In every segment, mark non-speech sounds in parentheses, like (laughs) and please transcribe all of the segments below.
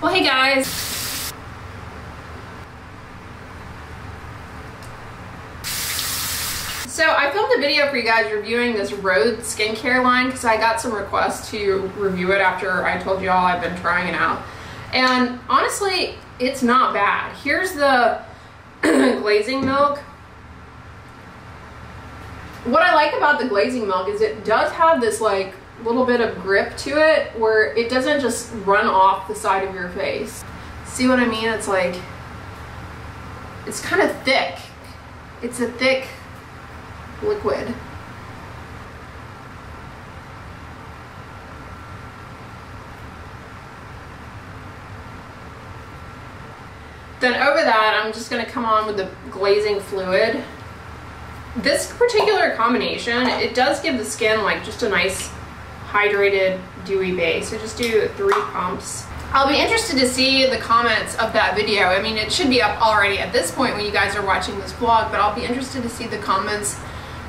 Well, hey guys. So I filmed a video for you guys reviewing this Rhode skincare line because I got some requests to review it after I told you all I've been trying it out. And honestly, it's not bad. Here's the (clears throat) glazing milk. What I like about the glazing milk is it does have this like little bit of grip to it where it doesn't just run off the side of your face. See what I mean? It's like, it's kind of thick. It's a thick liquid. Then over that, I'm just gonna come on with the glazing fluid. This particular combination, it does give the skin like just a nice hydrated, dewy base. So just do three pumps. I'll be interested to see the comments of that video. I mean, it should be up already at this point when you guys are watching this vlog, but I'll be interested to see the comments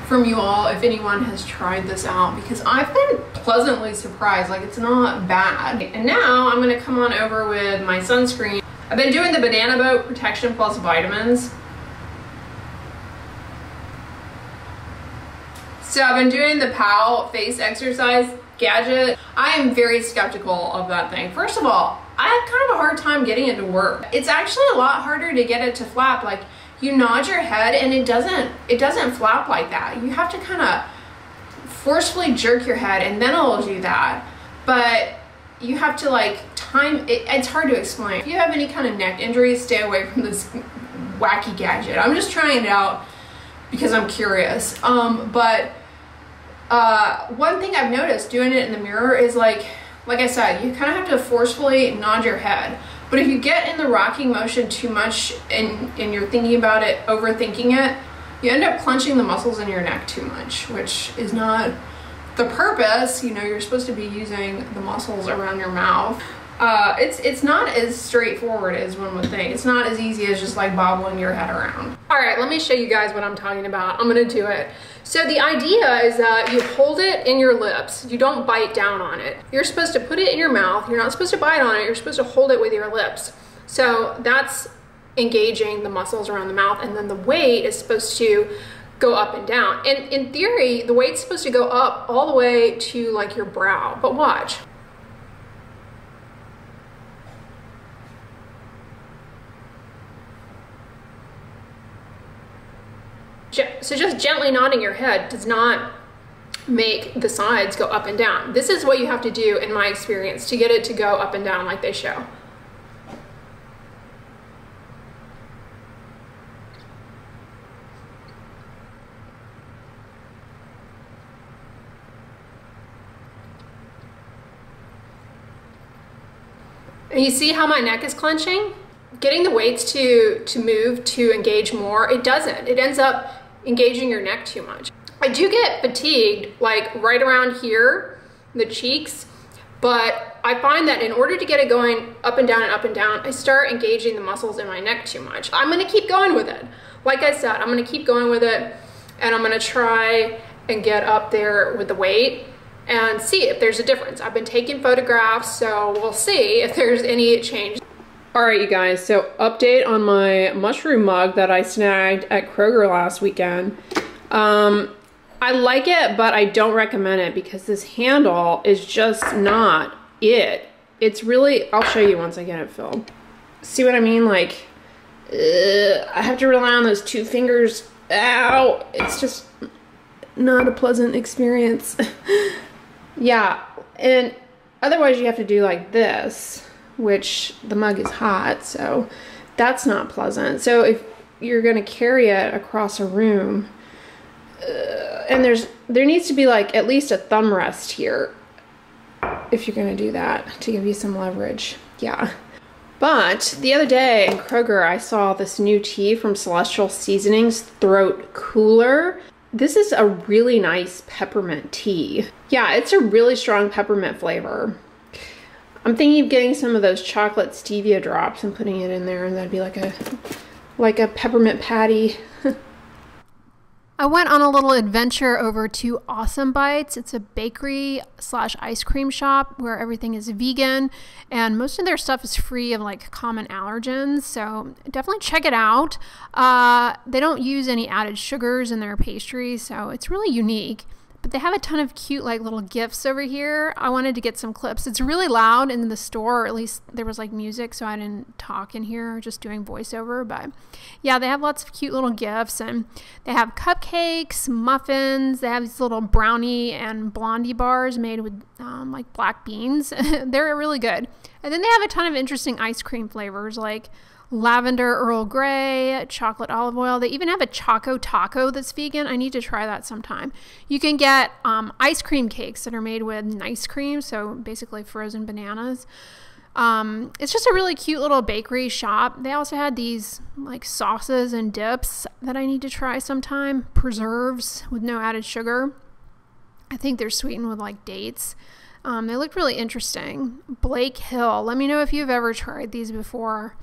from you all if anyone has tried this out because I've been pleasantly surprised. Like, it's not bad. And now I'm gonna come on over with my sunscreen. I've been doing the Banana Boat Protection Plus Vitamins. So I've been doing the PAO face exercise gadget. I am very skeptical of that thing. First of all, I have kind of a hard time getting it to work. It's actually a lot harder to get it to flap. Like you nod your head and it doesn't, it doesn't flap like that. You have to kind of forcefully jerk your head and then it'll do that. But you have to like time, it, it's hard to explain. If you have any kind of neck injuries, stay away from this wacky gadget. I'm just trying it out because I'm curious. Um, but uh, one thing I've noticed doing it in the mirror is like, like I said, you kind of have to forcefully nod your head. But if you get in the rocking motion too much and, and you're thinking about it, overthinking it, you end up clenching the muscles in your neck too much, which is not the purpose. You know, you're supposed to be using the muscles around your mouth. Uh, it's it's not as straightforward as one would think. It's not as easy as just like bobbling your head around. All right, let me show you guys what I'm talking about. I'm gonna do it. So the idea is that you hold it in your lips. You don't bite down on it. You're supposed to put it in your mouth. You're not supposed to bite on it. You're supposed to hold it with your lips. So that's engaging the muscles around the mouth and then the weight is supposed to go up and down. And in theory, the weight's supposed to go up all the way to like your brow. But watch. So just gently nodding your head does not make the sides go up and down. This is what you have to do in my experience to get it to go up and down like they show. And you see how my neck is clenching? Getting the weights to, to move, to engage more, it doesn't. It ends up engaging your neck too much. I do get fatigued, like right around here, the cheeks, but I find that in order to get it going up and down and up and down, I start engaging the muscles in my neck too much. I'm gonna keep going with it. Like I said, I'm gonna keep going with it and I'm gonna try and get up there with the weight and see if there's a difference. I've been taking photographs, so we'll see if there's any change. All right, you guys, so update on my mushroom mug that I snagged at Kroger last weekend. Um, I like it, but I don't recommend it because this handle is just not it. It's really, I'll show you once I get it filled. See what I mean? Like, uh, I have to rely on those two fingers. Ow! It's just not a pleasant experience. (laughs) yeah, and otherwise you have to do like this which the mug is hot, so that's not pleasant. So if you're gonna carry it across a room, uh, and there's there needs to be like at least a thumb rest here if you're gonna do that to give you some leverage. Yeah. But the other day in Kroger, I saw this new tea from Celestial Seasonings, Throat Cooler. This is a really nice peppermint tea. Yeah, it's a really strong peppermint flavor. I'm thinking of getting some of those chocolate stevia drops and putting it in there and that'd be like a like a peppermint patty. I went on a little adventure over to Awesome Bites. It's a bakery slash ice cream shop where everything is vegan and most of their stuff is free of like common allergens. So definitely check it out. Uh, they don't use any added sugars in their pastries, so it's really unique but they have a ton of cute like little gifts over here. I wanted to get some clips. It's really loud in the store, or at least there was like music, so I didn't talk in here, just doing voiceover. But yeah, they have lots of cute little gifts, and they have cupcakes, muffins. They have these little brownie and blondie bars made with um, like black beans. (laughs) They're really good. And then they have a ton of interesting ice cream flavors like lavender Earl Grey, chocolate olive oil. They even have a Choco Taco that's vegan. I need to try that sometime. You can get um, ice cream cakes that are made with nice cream, so basically frozen bananas. Um, it's just a really cute little bakery shop. They also had these like sauces and dips that I need to try sometime. Preserves with no added sugar. I think they're sweetened with like dates. Um, they look really interesting. Blake Hill. Let me know if you've ever tried these before.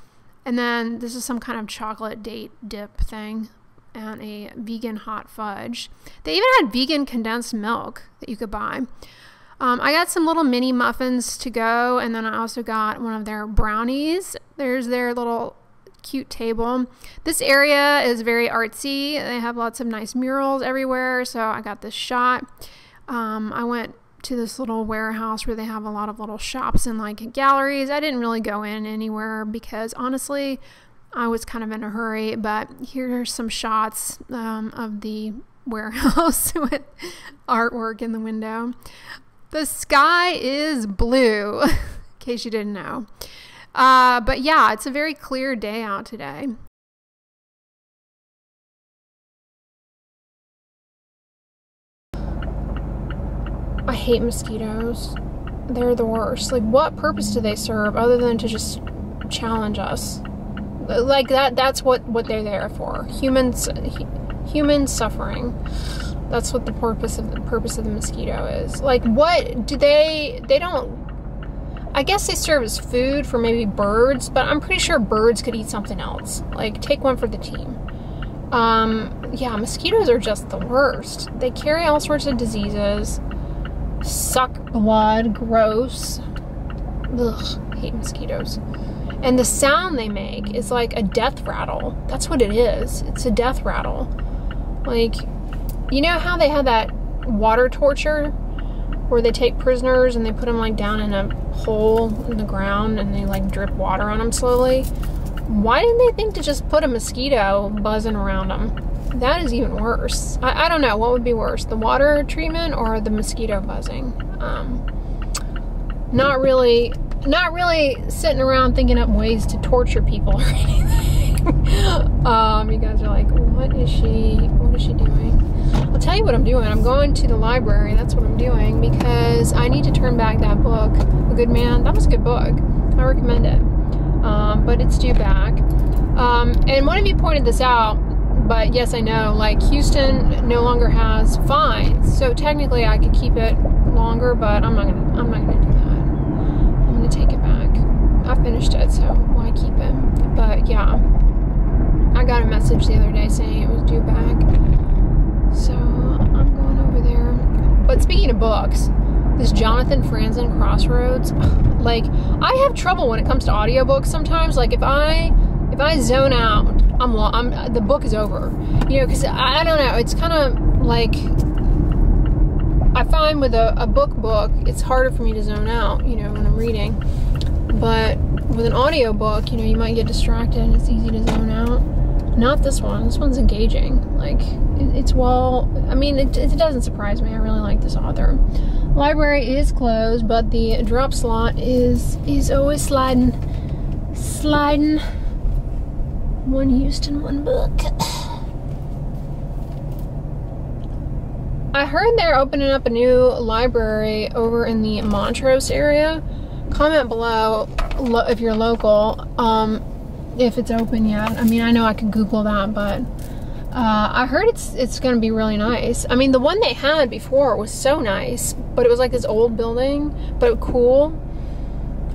And then this is some kind of chocolate date dip thing and a vegan hot fudge. They even had vegan condensed milk that you could buy. Um, I got some little mini muffins to go, and then I also got one of their brownies. There's their little cute table. This area is very artsy. They have lots of nice murals everywhere, so I got this shot. Um, I went to this little warehouse where they have a lot of little shops and like galleries. I didn't really go in anywhere because honestly, I was kind of in a hurry. But here are some shots um, of the (laughs) warehouse (laughs) with artwork in the window. The sky is blue, (laughs) in case you didn't know. Uh, but yeah, it's a very clear day out today. I hate mosquitoes. They're the worst. Like, what purpose do they serve other than to just challenge us? Like that. That's what what they're there for. Humans, human suffering. That's what the purpose of the purpose of the mosquito is. Like, what do they? They don't. I guess they serve as food for maybe birds, but I'm pretty sure birds could eat something else. Like, take one for the team. Um, yeah, mosquitoes are just the worst. They carry all sorts of diseases suck blood, gross. Ugh, hate mosquitoes. And the sound they make is like a death rattle. That's what it is. It's a death rattle. Like, you know how they have that water torture where they take prisoners and they put them like down in a hole in the ground and they like drip water on them slowly? Why didn't they think to just put a mosquito buzzing around them? That is even worse. I, I, don't know what would be worse, the water treatment or the mosquito buzzing. Um, not really, not really sitting around thinking up ways to torture people or (laughs) anything. um, you guys are like, what is she? What is she doing? I'll tell you what I'm doing. I'm going to the library. That's what I'm doing because I need to turn back that book, A Good Man. That was a good book. I recommend it. Um, but it's due back. Um, and one of you pointed this out but yes, I know, like Houston no longer has fines. So technically I could keep it longer, but I'm not gonna I'm not gonna do that. I'm gonna take it back. I finished it, so why keep it? But yeah. I got a message the other day saying it was due back. So I'm going over there. But speaking of books, this Jonathan Franzen Crossroads, (sighs) like I have trouble when it comes to audiobooks sometimes. Like if I if I zone out, I'm, I'm the book is over. You know, because I, I, don't know. It's kind of like I find with a, a book book, it's harder for me to zone out. You know, when I'm reading, but with an audio book, you know, you might get distracted and it's easy to zone out. Not this one. This one's engaging. Like it, it's well. I mean, it, it doesn't surprise me. I really like this author. Library is closed, but the drop slot is is always sliding, sliding one Houston, one book. I heard they're opening up a new library over in the Montrose area. Comment below if you're local, um, if it's open yet. I mean, I know I could Google that, but uh, I heard it's it's going to be really nice. I mean, the one they had before was so nice, but it was like this old building, but cool.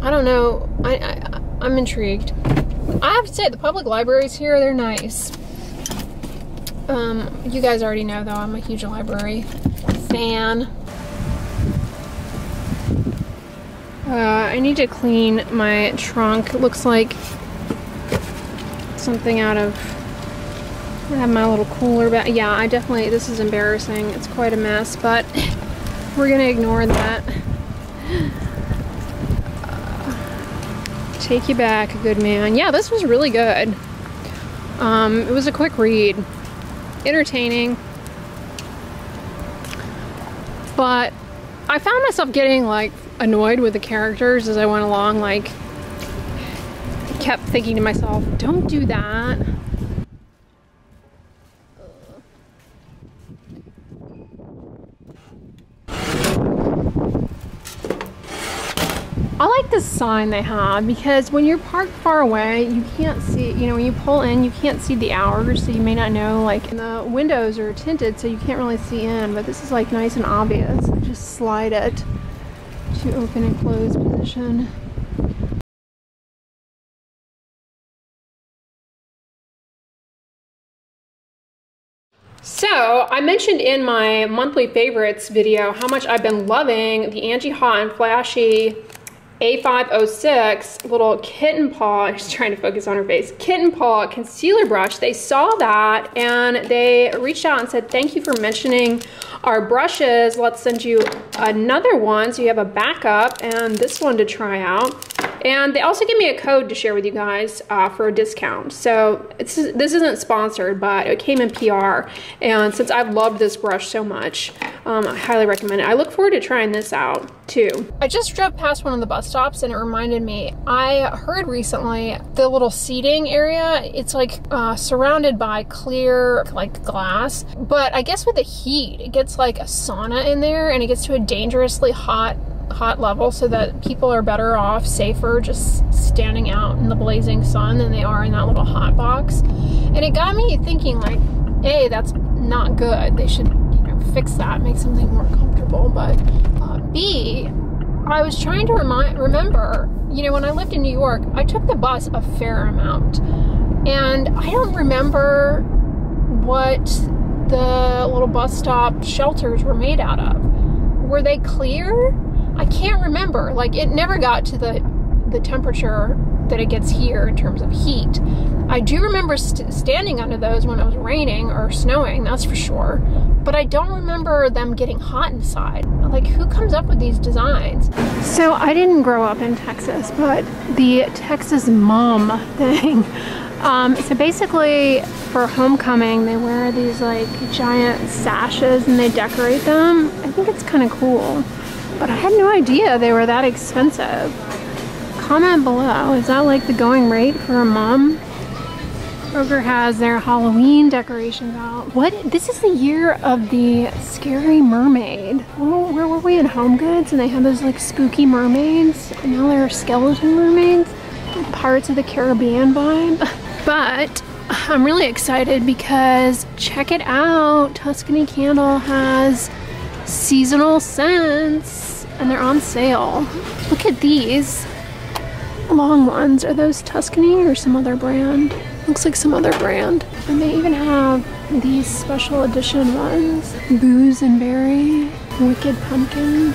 I don't know. I, I I'm intrigued. I have to say, the public libraries here, they're nice. Um, you guys already know though, I'm a huge library fan. Uh, I need to clean my trunk. It looks like something out of I have my little cooler bag. Yeah, I definitely, this is embarrassing. It's quite a mess, but (laughs) we're gonna ignore that. Take you back, good man. Yeah, this was really good. Um, it was a quick read. Entertaining. But I found myself getting like annoyed with the characters as I went along, like kept thinking to myself, don't do that. I like the sign they have because when you're parked far away, you can't see, you know, when you pull in, you can't see the hours, so you may not know, like, the windows are tinted, so you can't really see in, but this is, like, nice and obvious. Just slide it to open and close position. So, I mentioned in my monthly favorites video how much I've been loving the Angie Hot and Flashy a506 little kitten paw, (laughs) she's trying to focus on her face, kitten paw concealer brush. They saw that and they reached out and said, thank you for mentioning our brushes. Let's send you another one so you have a backup and this one to try out. And they also gave me a code to share with you guys uh, for a discount. So this isn't sponsored, but it came in PR. And since I've loved this brush so much, um, I highly recommend it. I look forward to trying this out too. I just drove past one of the bus stops and it reminded me, I heard recently the little seating area, it's like uh, surrounded by clear like glass. But I guess with the heat, it gets like a sauna in there and it gets to a dangerously hot hot level so that people are better off, safer, just standing out in the blazing sun than they are in that little hot box. And it got me thinking like, A, that's not good. They should, you know, fix that, make something more comfortable. But uh, B, I was trying to remind, remember, you know, when I lived in New York, I took the bus a fair amount. And I don't remember what the little bus stop shelters were made out of. Were they clear? I can't remember. Like it never got to the the temperature that it gets here in terms of heat. I do remember st standing under those when it was raining or snowing, that's for sure. But I don't remember them getting hot inside. Like, who comes up with these designs? So, I didn't grow up in Texas, but the Texas mom thing. (laughs) Um, so, basically, for homecoming, they wear these like giant sashes and they decorate them. I think it's kind of cool. But I had no idea they were that expensive. Comment below, is that like the going rate for a mom? Kroger has their Halloween decorations out. What? This is the year of the scary mermaid. Where were we in Home Goods? And they had those like spooky mermaids. And now they're skeleton mermaids. Pirates of the Caribbean vibe. (laughs) But I'm really excited because check it out. Tuscany Candle has seasonal scents and they're on sale. Look at these long ones. Are those Tuscany or some other brand? Looks like some other brand. And they even have these special edition ones. Booze and Berry, Wicked Pumpkin.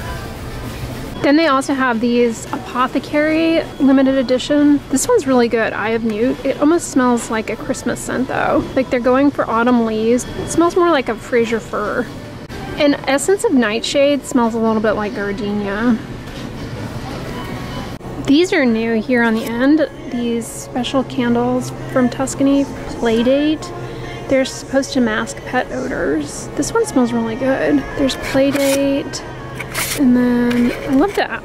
Then they also have these Apothecary limited edition. This one's really good, Eye of Newt. It almost smells like a Christmas scent though. Like they're going for autumn leaves. It smells more like a Fraser fir. And Essence of Nightshade smells a little bit like gardenia. These are new here on the end. These special candles from Tuscany Playdate. They're supposed to mask pet odors. This one smells really good. There's Playdate. And then I love the,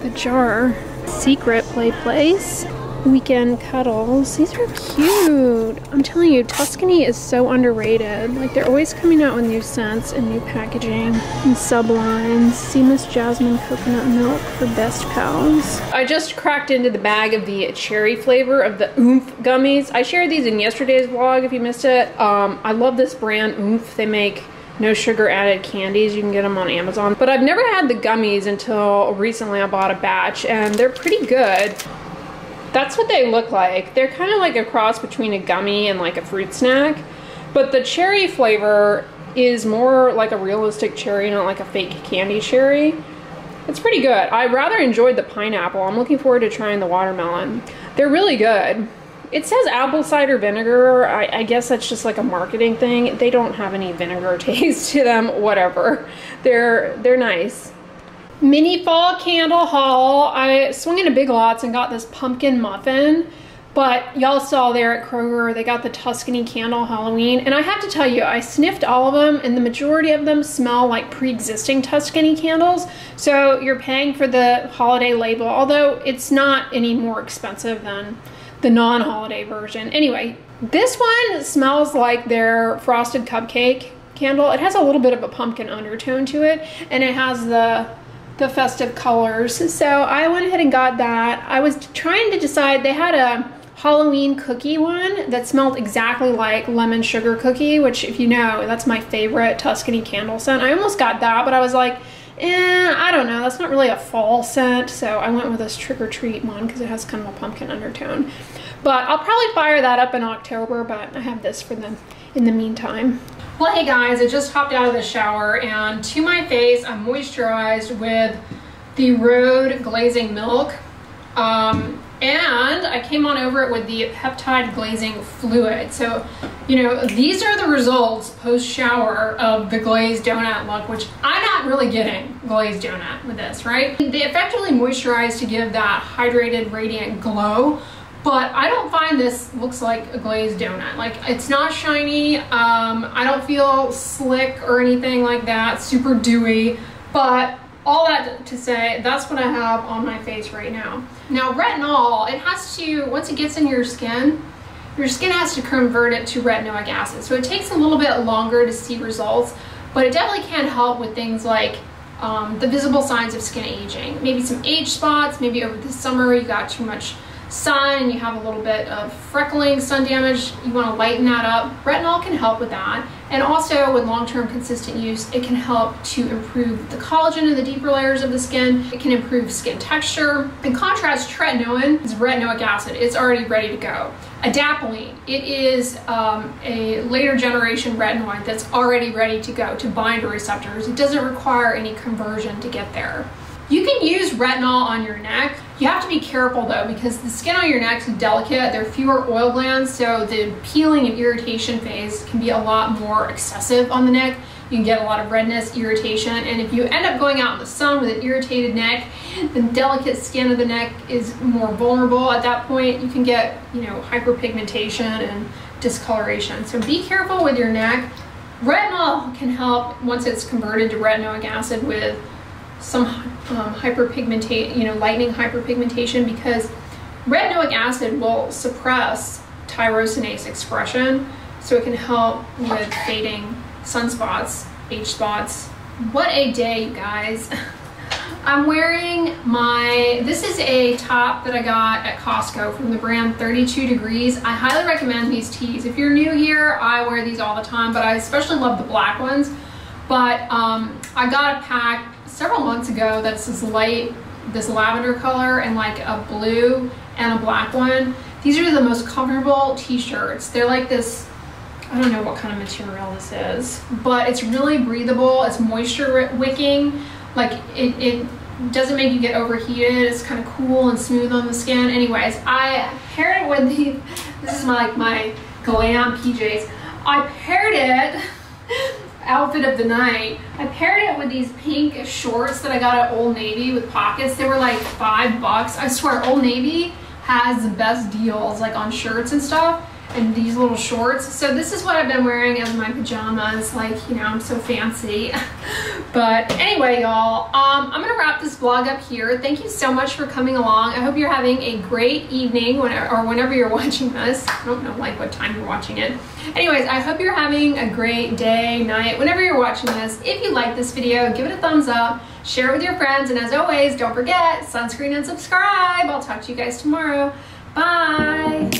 the jar. Secret Play Place. Weekend Cuddles. These are cute. I'm telling you, Tuscany is so underrated. Like, they're always coming out with new scents and new packaging and sublines. Seamus Jasmine Coconut Milk for Best Pals. I just cracked into the bag of the cherry flavor of the Oomph gummies. I shared these in yesterday's vlog if you missed it. Um, I love this brand, Oomph. They make no sugar added candies. You can get them on Amazon. But I've never had the gummies until recently I bought a batch and they're pretty good. That's what they look like. They're kind of like a cross between a gummy and like a fruit snack. But the cherry flavor is more like a realistic cherry, not like a fake candy cherry. It's pretty good. I rather enjoyed the pineapple. I'm looking forward to trying the watermelon. They're really good. It says apple cider vinegar. I, I, guess that's just like a marketing thing. They don't have any vinegar (laughs) taste to them, whatever. They're, they're nice. Mini fall candle haul. I swung into Big Lots and got this pumpkin muffin. But y'all saw there at Kroger, they got the Tuscany Candle Halloween. And I have to tell you, I sniffed all of them and the majority of them smell like pre-existing Tuscany candles. So you're paying for the holiday label, although it's not any more expensive than the non-holiday version. Anyway, this one smells like their frosted cupcake candle. It has a little bit of a pumpkin undertone to it and it has the the festive colors. So I went ahead and got that. I was trying to decide, they had a Halloween cookie one that smelled exactly like lemon sugar cookie, which if you know, that's my favorite Tuscany candle scent. I almost got that, but I was like, eh, I don't know, that's not really a fall scent. So I went with this trick or treat one because it has kind of a pumpkin undertone. But I'll probably fire that up in October, but I have this for them in the meantime. Well, hey guys, I just hopped out of the shower and to my face, I'm moisturized with the Rhode Glazing Milk. Um, and I came on over it with the peptide glazing fluid. So, you know, these are the results post-shower of the glazed donut look, which I'm not really getting glazed donut with this, right? They effectively moisturize to give that hydrated, radiant glow, but I don't find this looks like a glazed donut. Like, it's not shiny, um, I don't feel slick or anything like that, super dewy, but all that to say, that's what I have on my face right now. Now retinol, it has to, once it gets in your skin, your skin has to convert it to retinoic acid. So it takes a little bit longer to see results, but it definitely can help with things like um, the visible signs of skin aging. Maybe some age spots, maybe over the summer you got too much sun, you have a little bit of freckling, sun damage, you want to lighten that up. Retinol can help with that. And also with long-term consistent use, it can help to improve the collagen in the deeper layers of the skin. It can improve skin texture. In contrast, tretinoin is retinoic acid. It's already ready to go. Adapalene, it is um, a later generation retinoid that's already ready to go to bind to receptors. It doesn't require any conversion to get there. You can use retinol on your neck. You have to be careful though because the skin on your neck is delicate. There are fewer oil glands, so the peeling and irritation phase can be a lot more excessive on the neck. You can get a lot of redness, irritation, and if you end up going out in the sun with an irritated neck, the delicate skin of the neck is more vulnerable at that point. You can get, you know, hyperpigmentation and discoloration. So be careful with your neck. Retinol can help once it's converted to retinoic acid with some um, hyperpigmentation, you know, lightening hyperpigmentation because retinoic acid will suppress tyrosinase expression, so it can help with fading sunspots, age spots. What a day, you guys. (laughs) I'm wearing my, this is a top that I got at Costco from the brand 32 Degrees. I highly recommend these tees. If you're new here, I wear these all the time, but I especially love the black ones. But um, I got a pack several months ago that's this light, this lavender color and like a blue and a black one. These are the most comfortable t-shirts. They're like this, I don't know what kind of material this is, but it's really breathable. It's moisture wicking. Like it, it doesn't make you get overheated. It's kind of cool and smooth on the skin. Anyways, I paired it with the, this is my, like my glam PJs. I paired it outfit of the night. I paired it with these pink shorts that I got at Old Navy with pockets. They were like five bucks. I swear Old Navy has the best deals like on shirts and stuff and these little shorts. So this is what I've been wearing as my pajamas, like, you know, I'm so fancy. (laughs) but anyway, y'all, um, I'm gonna wrap this vlog up here. Thank you so much for coming along. I hope you're having a great evening whenever, or whenever you're (laughs) watching this. I don't know like what time you're watching it. Anyways, I hope you're having a great day, night, whenever you're watching this. If you like this video, give it a thumbs up, share it with your friends, and as always, don't forget, sunscreen and subscribe. I'll talk to you guys tomorrow. Bye.